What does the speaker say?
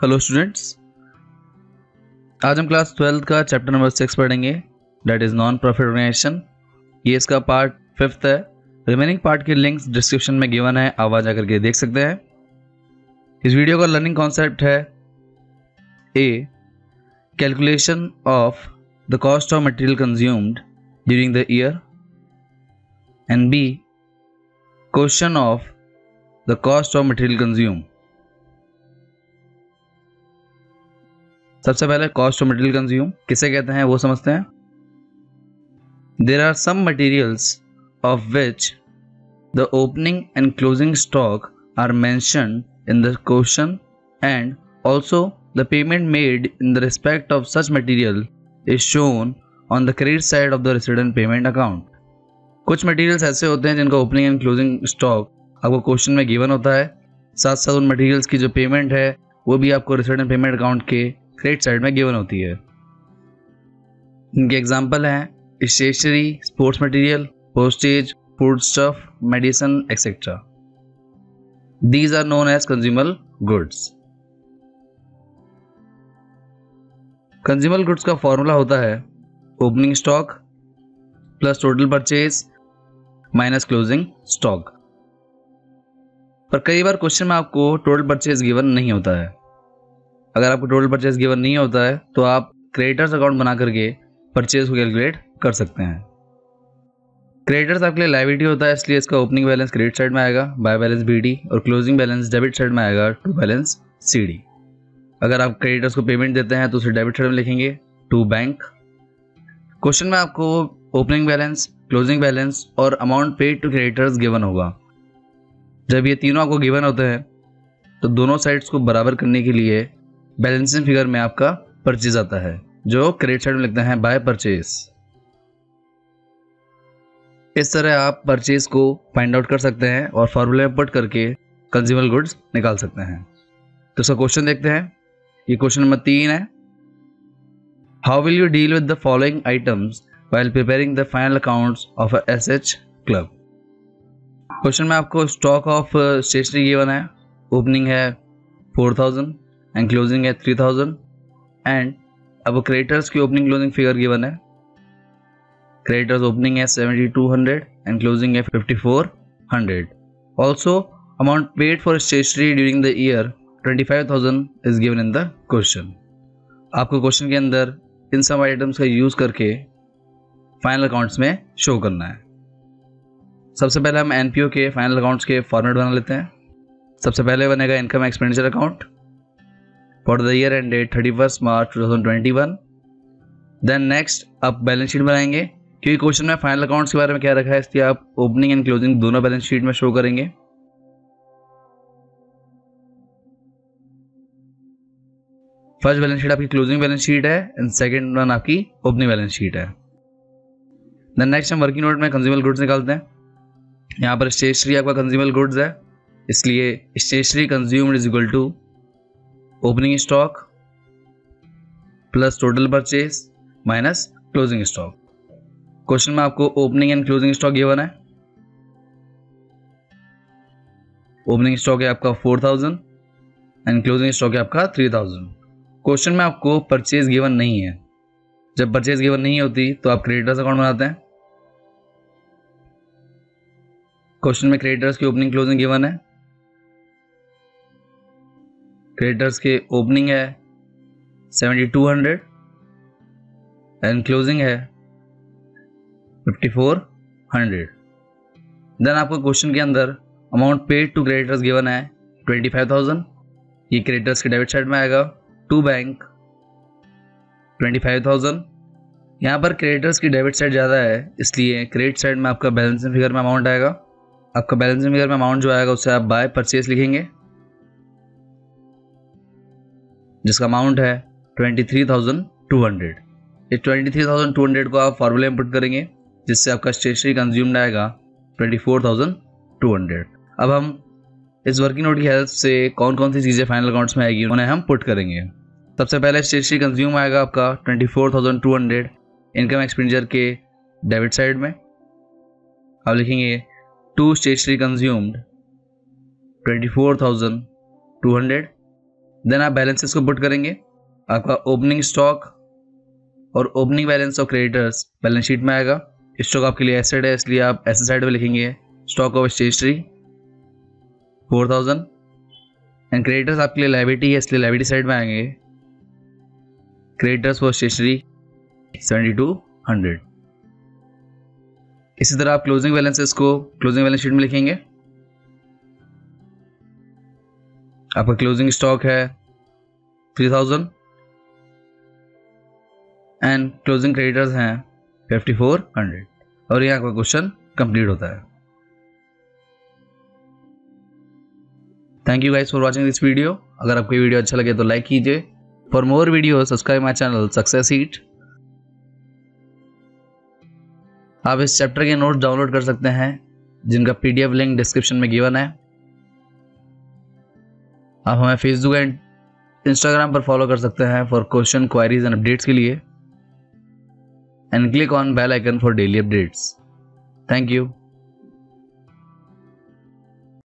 Hello students आज हम class twelfth का चैप्टर नंबर सिक्स पढ़ेंगे. That is non profit organisation ये इसका पार्ट फिफ्थ है. रिमेनिंग पार्ट के लिंक्स डिस्क्रिप्शन में गिवन है. आवाज़ जाकर के देख सकते हैं. इस वीडियो का लर्निंग कॉन्सेप्ट है a calculation of the cost of material consumed during the year and b question of the cost of material consume सबसे पहले कॉस्ट ऑफ़ मटेरियल कंज्यूम किसे कहते हैं, वो समझते हैं? There are some materials of which the opening and closing stock are mention in the question and also the payment made in the respect of such material is shown on the credit side of the resident payment account कुछ materials ऐसे होते हैं जिनका opening and closing stock आपको question में given होता है। साथ साथ उन मटेरियल्स की जो पेमेंट है, वो भी आपको रेसिडेंट पेमेंट अकाउंट के क्रेडिट साइड में गिवन होती है। इनके एग्ज़ाम्पल हैं stationery sports material postage food stuff medicine etcetera these are known as consumer goods consumer goods का फॉर्मूला होता है opening stock plus total purchase minus closing stock पर कई बार क्वेश्चन में आपको टोटल परचेज गिवन नहीं होता है। अगर आपको टोटल परचेज गिवन नहीं होता है तो आप क्रेडिटर्स अकाउंट बना करके परचेज को कैलकुलेट कर सकते हैं। क्रेडिटर्स आपके लिए लाइबिलिटी होता है, इसलिए इसका ओपनिंग बैलेंस क्रेडिट साइड में आएगा बाय बैलेंस बीडी और क्लोजिंग बैलेंस डेबिट साइड में आएगा टू बैलेंस सीडी अगर आप क्रेडिटर्स को पेमेंट देते हैं तो उसे डेबिट साइड में लिखेंगे टू बैंक क्वेश्चन में आपको ओपनिंग बैलेंस क्लोजिंग बैलेंस और amount paid to creditors given होगा। जब ये तीनों आपको गिवन होते हैं तो दोनों साइड्स को बराबर करने के लिए बैलेंसिंग फिगर में आपका परचेज आता है, जो क्रेडिट साइड में लिखते हैं बाय परचेज इस तरह आप परचेज को फाइंड आउट कर सकते हैं और फॉर्मूले में पुट करके कंज्यूमर गुड्स निकाल सकते हैं। तो इसका क्वेश्चन देखते हैं। ये क्वेश्चन नंबर तीन है। How will you deal with the following items while preparing the final accounts of S H club question में आपको स्टॉक ऑफ़ स्टेशनरी गिवन है। ओपनिंग है फोर थाउज़ेंड एंड क्लोजिंग है थ्री थाउज़ेंड। एंड अब creditors की opening closing figure given है। Creditors opening है seventy two hundred and closing है fifty four hundred. Also amount paid for stationery during the year twenty five thousand is given in the question आपको question के अंदर इन सब items का use करके final accounts में show करना है। सबसे पहले हम एन के फाइनल अकाउंट्स के फॉर्मेट बना लेते हैं। सबसे पहले बनेगा income expenditure account for the year end date thirty first March two thousand twenty one then next आप बैलेंस शीट बनाएँगे क्योंकि क्वेश्चन में फाइनल अकाउंट्स के बारे में क्या रखा है, इसलिए आप ओपनिंग एंड क्लोजिंग दोनों बैलेंस शीट में शो करेंगे। फ़र्स्ट बैलेंस शीट आपकी क्लोजिंग बैलेंस शीट है एंड सेकंड वन आपकी ओपनिंग बैलेंस शीट है। देन नेक्स्ट हम वर्किंग नोट में कंज्यूमर गुड्स निकालते हैं। यहाँ पर स्टेशनरी आपका कंज्यूमर गुड्स है, इसलिए stationery consumed is equal to opening stock plus total purchase minus closing stock question में आपको opening and closing stock given है। ओपनिंग स्टॉक है आपका four thousand and closing stock है आपका थ्री थाउज़ेंड क्वेश्चन में आपको परचेज गिवन नहीं है। जब परचेज गिवन नहीं होती तो आप क्रेडिटर्स अकाउंट बनाते हैं। क्वेश्चन में क्रेडिटर्स की ओपनिंग क्लोजिंग गिवन है। क्रेडिटर्स के ओपनिंग है seventy two hundred and closing है फिफ्टी फोर हंड्रेड देन आपको क्वेश्चन के अंदर amount paid to creditors given है ट्वेंटी फाइव थाउज़ेंड ये क्रेडिटर्स के डेबिट साइड में आएगा to bank twenty five thousand यहाँ पर क्रेडिटर्स की डेबिट साइड ज़्यादा है, इसलिए क्रेडिट साइड में आपका बैलेंसिंग फिगर में अमाउंट आएगा। आपका बैलेंसिंग फिगर में अमाउंट जो आएगा, उससे आप बाय परचेज लिखेंगे। जिसका अमाउंट है twenty three thousand two hundred इस twenty three thousand two hundred को आप फॉर्मूले में पुट करेंगे, जिससे आपका स्टेशनरी कंज्यूम्ड आएगा twenty four thousand two hundred अब हम इस वर्किंग नोट की हेल्प से कौन कौन सी चीज़ें फाइनल अकाउंट्स में आएगी, उन्हें हम पुट करेंगे। सबसे पहले स्टेशनरी कंज्यूम आएगा आपका twenty four thousand two hundred income expenditure के डेबिट साइड में। आप लिखेंगे to stationery consumed twenty four thousand two hundred then आप बैलेंसेस को पुट करेंगे। आपका ओपनिंग स्टॉक और opening balance of creditors balance sheet में आएगा। स्टॉक आपके लिए एसेट है, इसलिए आप एसेट साइड में लिखेंगे stock of stationery four thousand and creditors आपके लिए लाइबिलिटी है, इसलिए लाइबिलिटी साइड में आएँगे। Creditors for stationery seventy two hundred इसी तरह आप क्लोजिंग बैलेंसेस को क्लोजिंग बैलेंस शीट में लिखेंगे। आपका क्लोजिंग स्टॉक है three thousand and closing creditors हैं फिफ्टी फोर हंड्रेड और यहाँ आपका क्वेश्चन कंप्लीट होता है। Thank you guys for watching this video अगर आपको वीडियो अच्छा लगे तो लाइक कीजिए। For more video subscribe my channel success heat आप इस चैप्टर के नोट्स डाउनलोड कर सकते हैं, जिनका पीडीएफ लिंक डिस्क्रिप्शन में गिवन है। आप हमें फेसबुक एंड इंस्टाग्राम पर फॉलो कर सकते हैं for question queries and updates के लिए। And click on bell icon for daily updates thank you